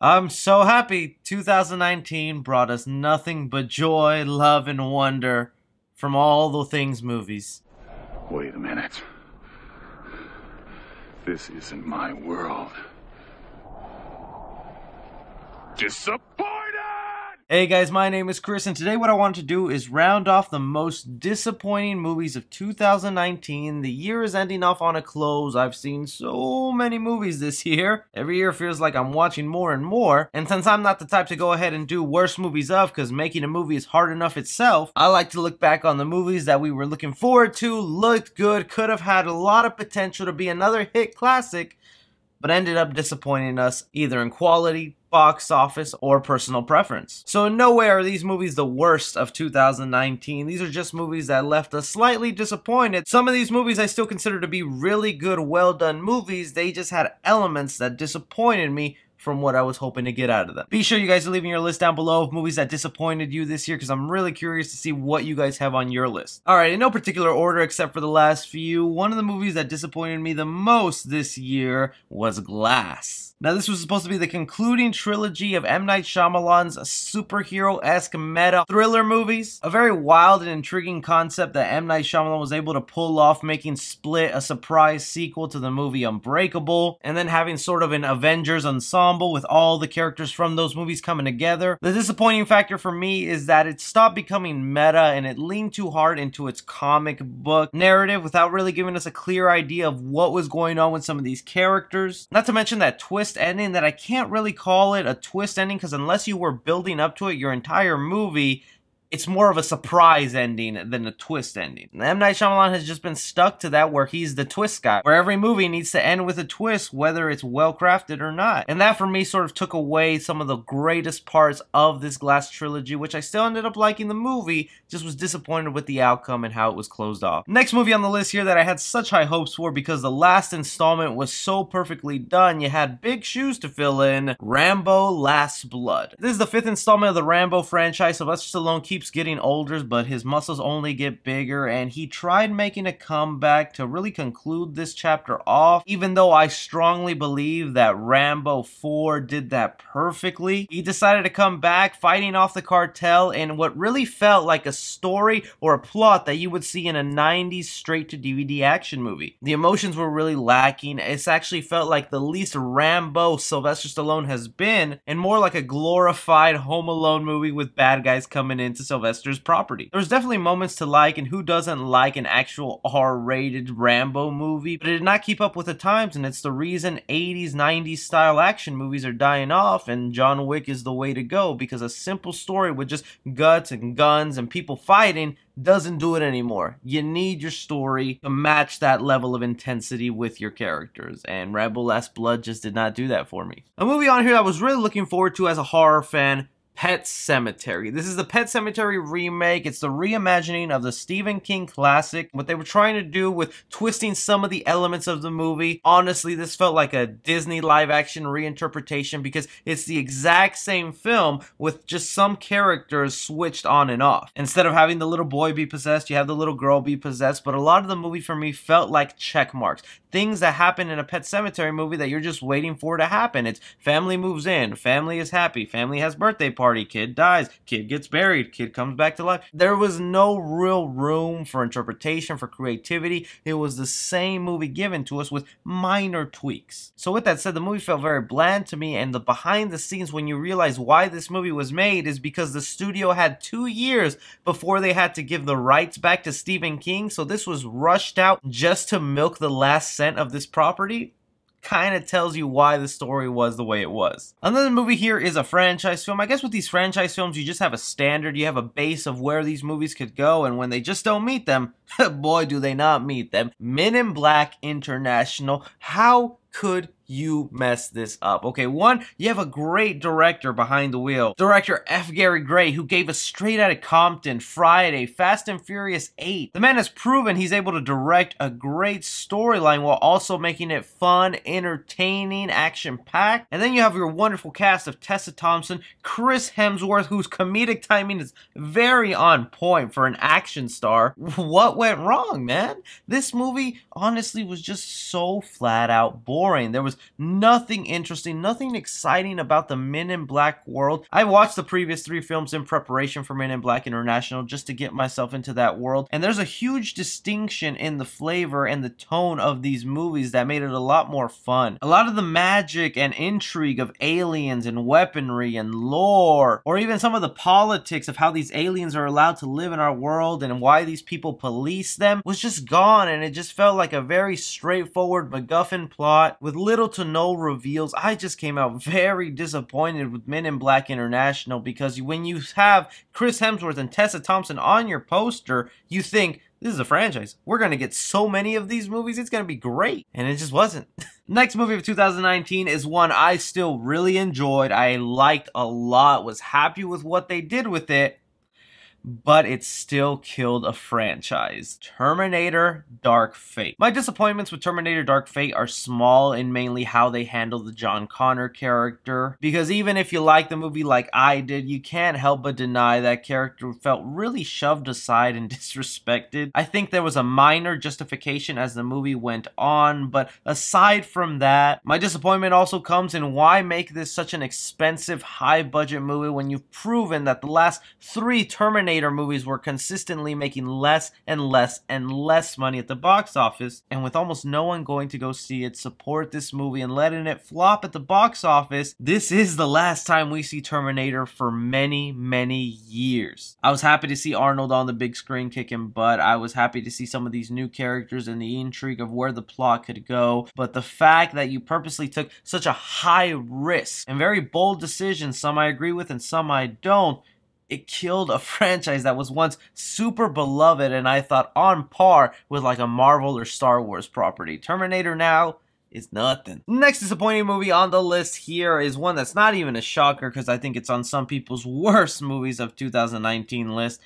I'm so happy 2019 brought us nothing but joy, love, and wonder from all the things movies. Wait a minute. This isn't my world. Disappointed! Hey guys, my name is Chris, and today what I want to do is round off the most disappointing movies of 2019. The year is ending off on a close. I've seen so many movies this year. Every year feels like I'm watching more and more. And since I'm not the type to go ahead and do worst movies of, because making a movie is hard enough itself, I like to look back on the movies that we were looking forward to, looked good, could have had a lot of potential to be another hit classic, but ended up disappointing us either in quality, box office, or personal preference. So in no way are these movies the worst of 2019. These are just movies that left us slightly disappointed. Some of these movies I still consider to be really good, well done movies. They just had elements that disappointed me from what I was hoping to get out of them. Be sure you guys are leaving your list down below of movies that disappointed you this year because I'm really curious to see what you guys have on your list. Alright, in no particular order except for the last few, one of the movies that disappointed me the most this year was Glass. Now, this was supposed to be the concluding trilogy of M. Night Shyamalan's superhero-esque meta thriller movies. A very wild and intriguing concept that M. Night Shyamalan was able to pull off, making Split a surprise sequel to the movie Unbreakable, and then having sort of an Avengers ensemble with all the characters from those movies coming together. The disappointing factor for me is that it stopped becoming meta and it leaned too hard into its comic book narrative without really giving us a clear idea of what was going on with some of these characters. Not to mention that twist twist ending that I can't really call it a twist ending because unless you were building up to it your entire movie, it's more of a surprise ending than a twist ending. M. Night Shyamalan has just been stuck to that where he's the twist guy, where every movie needs to end with a twist, whether it's well crafted or not. And that for me sort of took away some of the greatest parts of this Glass trilogy, which I still ended up liking the movie, just was disappointed with the outcome and how it was closed off. Next movie on the list here that I had such high hopes for because the last installment was so perfectly done, you had big shoes to fill in, Rambo Last Blood. This is the fifth installment of the Rambo franchise, so Sylvester Stallone keeps keeps getting older, but his muscles only get bigger, and he tried making a comeback to really conclude this chapter off, even though I strongly believe that Rambo 4 did that perfectly. He decided to come back, fighting off the cartel in what really felt like a story or a plot that you would see in a 90s straight-to-DVD action movie. The emotions were really lacking. It's actually felt like the least Rambo Sylvester Stallone has been, and more like a glorified Home Alone movie with bad guys coming in to Sylvester's property. There's definitely moments to like, and who doesn't like an actual R-rated Rambo movie, but it did not keep up with the times, and it's the reason 80s, 90s style action movies are dying off, and John Wick is the way to go, because a simple story with just guts and guns and people fighting doesn't do it anymore. You need your story to match that level of intensity with your characters, and Rambo Last Blood just did not do that for me. A movie on here that I was really looking forward to as a horror fan Pet Sematary. This is the Pet Sematary remake. It's the reimagining of the Stephen King classic. What they were trying to do with twisting some of the elements of the movie. Honestly, this felt like a Disney live action reinterpretation because it's the exact same film with just some characters switched on and off. Instead of having the little boy be possessed, you have the little girl be possessed. But a lot of the movie for me felt like check marks. Things that happen in a Pet Sematary movie that you're just waiting for to happen. It's family moves in, family is happy, family has birthday party party, kid dies, kid gets buried, kid comes back to life. There was no real room for interpretation, for creativity. It was the same movie given to us with minor tweaks. So with that said, the movie felt very bland to me and the behind the scenes when you realize why this movie was made is because the studio had two years before they had to give the rights back to Stephen King. So this was rushed out just to milk the last cent of this property kind of tells you why the story was the way it was. Another movie here is a franchise film. I guess with these franchise films, you just have a standard, you have a base of where these movies could go, and when they just don't meet them, boy, do they not meet them. Men in Black International. How could you mess this up? Okay, one, you have a great director behind the wheel. Director F. Gary Gray, who gave us Straight Outta Compton, Friday, Fast and Furious 8. The man has proven he's able to direct a great storyline while also making it fun, entertaining, action-packed. And then you have your wonderful cast of Tessa Thompson, Chris Hemsworth, whose comedic timing is very on point for an action star. What went wrong, man? This movie honestly was just so flat out boring. There was nothing interesting, nothing exciting about the Men in Black world. I watched the previous three films in preparation for Men in Black International just to get myself into that world, and there's a huge distinction in the flavor and the tone of these movies that made it a lot more fun. A lot of the magic and intrigue of aliens and weaponry and lore, or even some of the politics of how these aliens are allowed to live in our world and why these people police them, was just gone, and it just felt like a very straightforward MacGuffin plot with little to no reveals. I just came out very disappointed with Men in Black International because when you have Chris Hemsworth and Tessa Thompson on your poster, you think, this is a franchise. We're going to get so many of these movies. It's going to be great. And it just wasn't. Next movie of 2019 is one I still really enjoyed. I liked a lot, was happy with what they did with it but it still killed a franchise. Terminator Dark Fate. My disappointments with Terminator Dark Fate are small in mainly how they handle the John Connor character, because even if you like the movie like I did, you can't help but deny that character felt really shoved aside and disrespected. I think there was a minor justification as the movie went on, but aside from that, my disappointment also comes in why make this such an expensive, high budget movie when you've proven that the last three Terminator Terminator movies were consistently making less and less and less money at the box office, and with almost no one going to go see it, support this movie, and letting it flop at the box office, this is the last time we see Terminator for many, many years. I was happy to see Arnold on the big screen kicking butt. I was happy to see some of these new characters and the intrigue of where the plot could go, but the fact that you purposely took such a high risk and very bold decisions, some I agree with and some I don't, it killed a franchise that was once super beloved and I thought on par with like a Marvel or Star Wars property. Terminator now is nothing. Next disappointing movie on the list here is one that's not even a shocker because I think it's on some people's worst movies of 2019 list.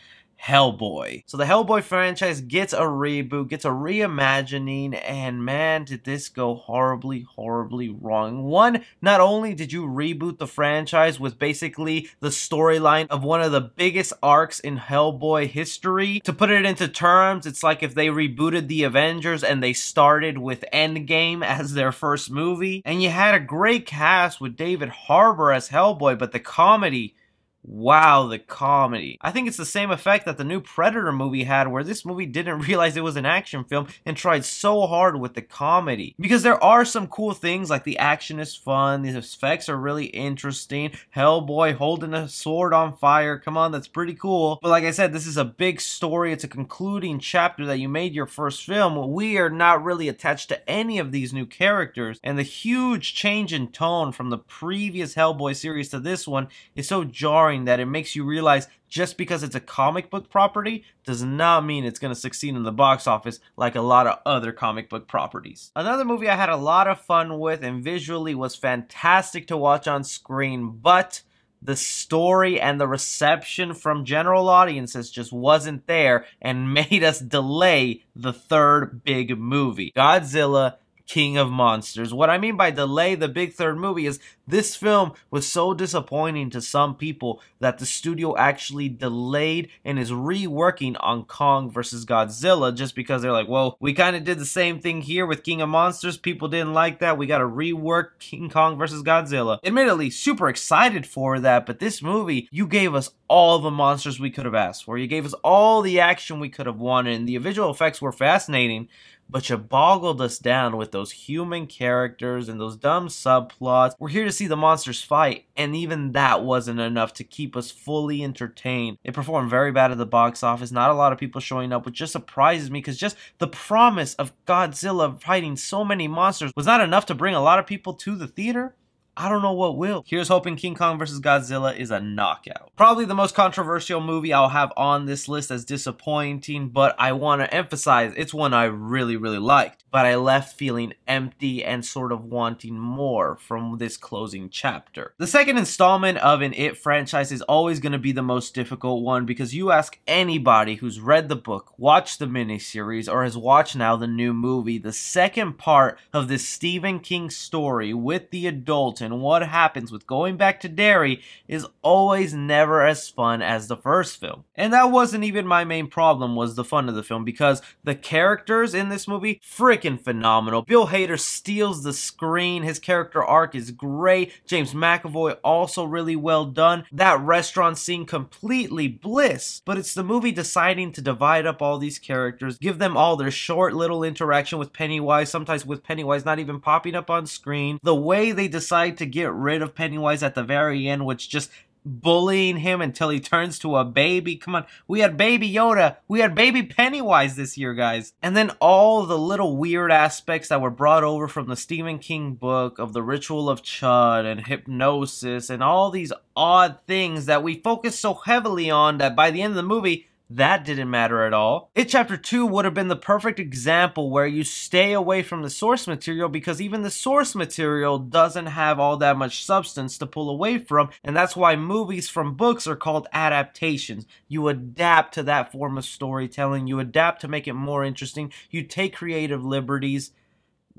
Hellboy. So the Hellboy franchise gets a reboot, gets a reimagining, and man, did this go horribly, horribly wrong. One, not only did you reboot the franchise with basically the storyline of one of the biggest arcs in Hellboy history, to put it into terms, it's like if they rebooted the Avengers and they started with Endgame as their first movie, and you had a great cast with David Harbour as Hellboy, but the comedy Wow, the comedy. I think it's the same effect that the new Predator movie had, where this movie didn't realize it was an action film and tried so hard with the comedy. Because there are some cool things, like the action is fun, the effects are really interesting. Hellboy holding a sword on fire, come on, that's pretty cool. But like I said, this is a big story, it's a concluding chapter that you made your first film. We are not really attached to any of these new characters, and the huge change in tone from the previous Hellboy series to this one is so jarring that it makes you realize just because it's a comic book property does not mean it's going to succeed in the box office like a lot of other comic book properties. Another movie I had a lot of fun with and visually was fantastic to watch on screen, but the story and the reception from general audiences just wasn't there and made us delay the third big movie. Godzilla King of Monsters. What I mean by delay the big third movie is this film was so disappointing to some people that the studio actually delayed and is reworking on Kong versus Godzilla just because they're like, well, we kind of did the same thing here with King of Monsters. People didn't like that. We got to rework King Kong versus Godzilla. Admittedly, super excited for that, but this movie, you gave us all the monsters we could have asked for. You gave us all the action we could have wanted, and the visual effects were fascinating but you boggled us down with those human characters and those dumb subplots. We're here to see the monsters fight, and even that wasn't enough to keep us fully entertained. It performed very bad at the box office, not a lot of people showing up, which just surprises me because just the promise of Godzilla fighting so many monsters was not enough to bring a lot of people to the theater. I don't know what will. Here's hoping King Kong vs. Godzilla is a knockout. Probably the most controversial movie I'll have on this list as disappointing, but I want to emphasize it's one I really, really liked. But I left feeling empty and sort of wanting more from this closing chapter. The second installment of an It franchise is always going to be the most difficult one because you ask anybody who's read the book, watched the miniseries, or has watched now the new movie, the second part of this Stephen King story with the adult Hamilton, what happens with going back to Derry is always never as fun as the first film. And that wasn't even my main problem was the fun of the film because the characters in this movie freaking phenomenal. Bill Hader steals the screen. His character arc is great. James McAvoy also really well done. That restaurant scene completely bliss. But it's the movie deciding to divide up all these characters, give them all their short little interaction with Pennywise, sometimes with Pennywise not even popping up on screen. The way they decide to get rid of Pennywise at the very end, which just bullying him until he turns to a baby. Come on, we had baby Yoda, we had baby Pennywise this year, guys. And then all the little weird aspects that were brought over from the Stephen King book of the ritual of Chud and hypnosis and all these odd things that we focus so heavily on that by the end of the movie, that didn't matter at all. It Chapter 2 would have been the perfect example where you stay away from the source material because even the source material doesn't have all that much substance to pull away from, and that's why movies from books are called adaptations. You adapt to that form of storytelling, you adapt to make it more interesting, you take creative liberties,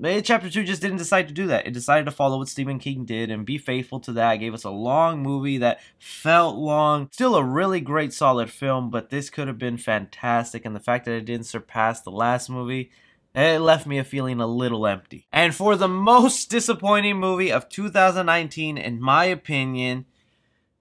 Chapter 2 just didn't decide to do that. It decided to follow what Stephen King did and be faithful to that. It gave us a long movie that felt long. Still a really great, solid film, but this could have been fantastic. And the fact that it didn't surpass the last movie, it left me a feeling a little empty. And for the most disappointing movie of 2019, in my opinion,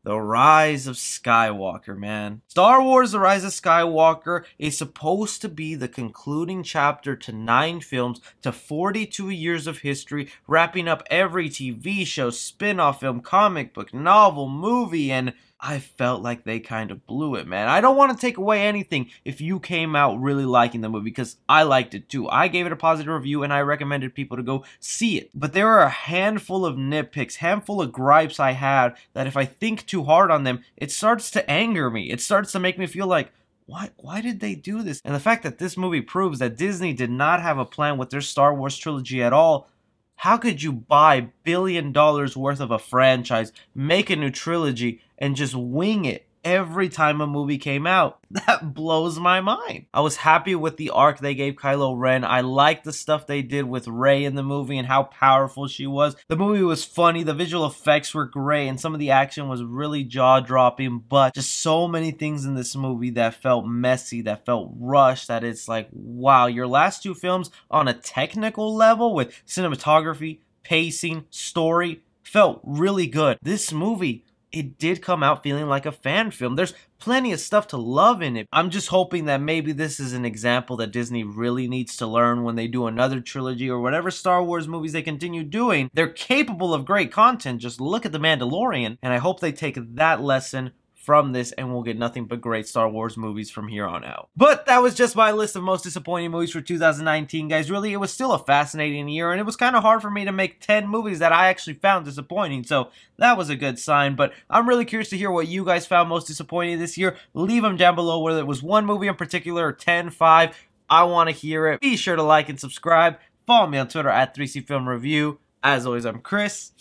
the Rise of Skywalker, man. Star Wars The Rise of Skywalker is supposed to be the concluding chapter to nine films to 42 years of history, wrapping up every TV show, spin off film, comic book, novel, movie, and I felt like they kind of blew it, man. I don't want to take away anything if you came out really liking the movie because I liked it too. I gave it a positive review and I recommended people to go see it. But there are a handful of nitpicks, handful of gripes I had that if I think too hard on them, it starts to anger me. It starts to make me feel like, why why did they do this? And the fact that this movie proves that Disney did not have a plan with their Star Wars trilogy at all how could you buy billion dollars worth of a franchise, make a new trilogy, and just wing it every time a movie came out. That blows my mind. I was happy with the arc they gave Kylo Ren. I liked the stuff they did with Rey in the movie and how powerful she was. The movie was funny, the visual effects were great, and some of the action was really jaw-dropping, but just so many things in this movie that felt messy, that felt rushed, that it's like, wow, your last two films on a technical level with cinematography, pacing, story, felt really good. This movie it did come out feeling like a fan film. There's plenty of stuff to love in it. I'm just hoping that maybe this is an example that Disney really needs to learn when they do another trilogy or whatever Star Wars movies they continue doing. They're capable of great content. Just look at The Mandalorian. And I hope they take that lesson from this and we'll get nothing but great Star Wars movies from here on out. But that was just my list of most disappointing movies for 2019, guys. Really, it was still a fascinating year and it was kind of hard for me to make 10 movies that I actually found disappointing, so that was a good sign. But I'm really curious to hear what you guys found most disappointing this year. Leave them down below whether it was one movie in particular or 10, 5. I want to hear it. Be sure to like and subscribe. Follow me on Twitter at 3C Film Review. As always, I'm Chris.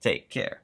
Take care.